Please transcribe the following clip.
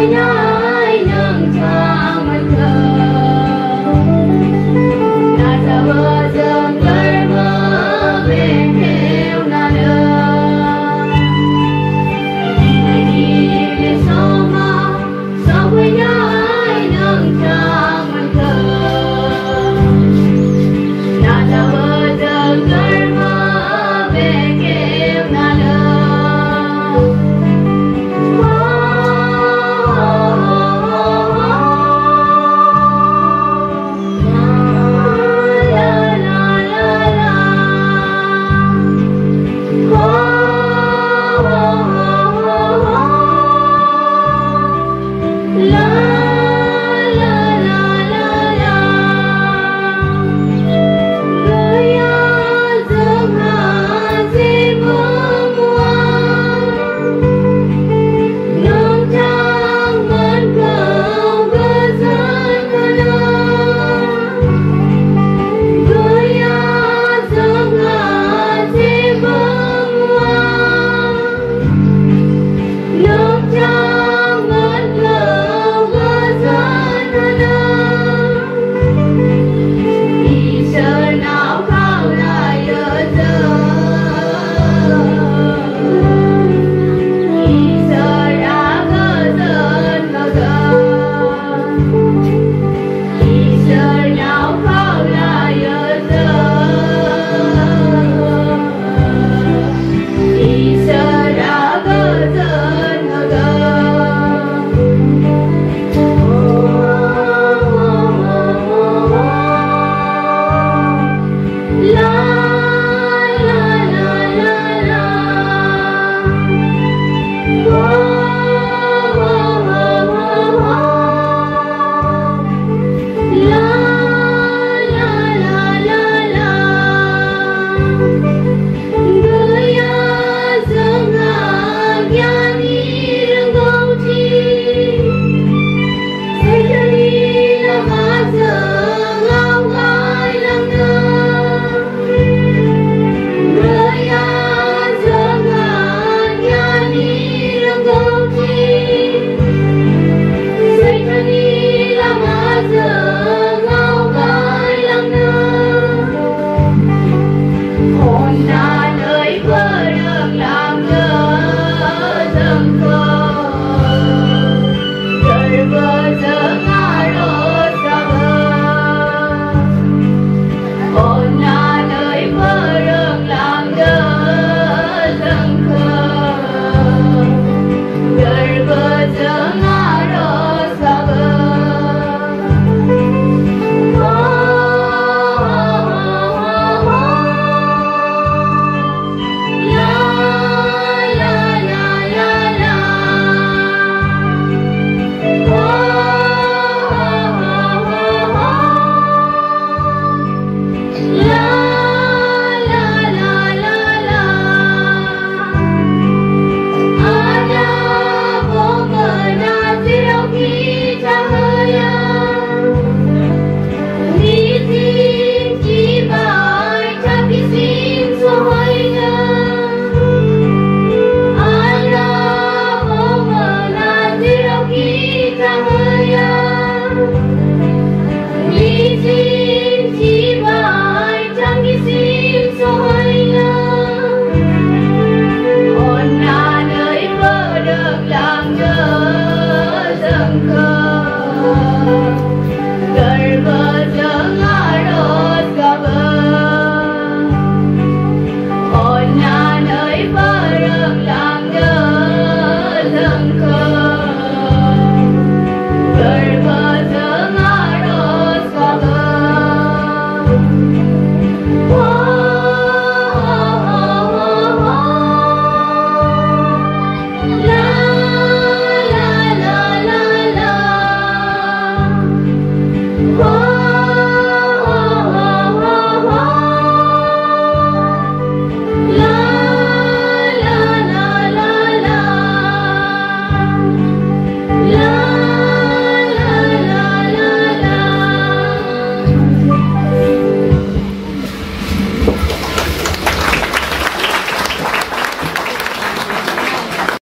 Yeah. God.